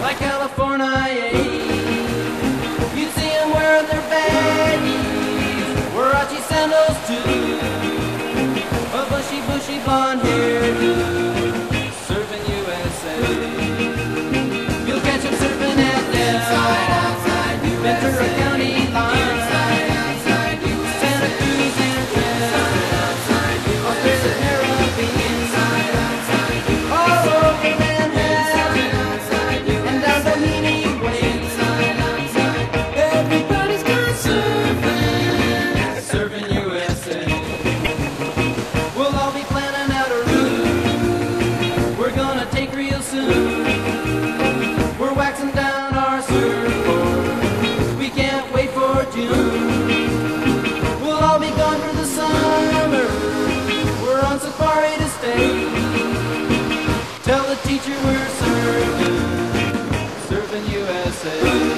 Like California. We're waxing down our surfboards. We can't wait for June. We'll all be gone for the summer. We're on safari to stay. Tell the teacher we're surfing, surfing USA.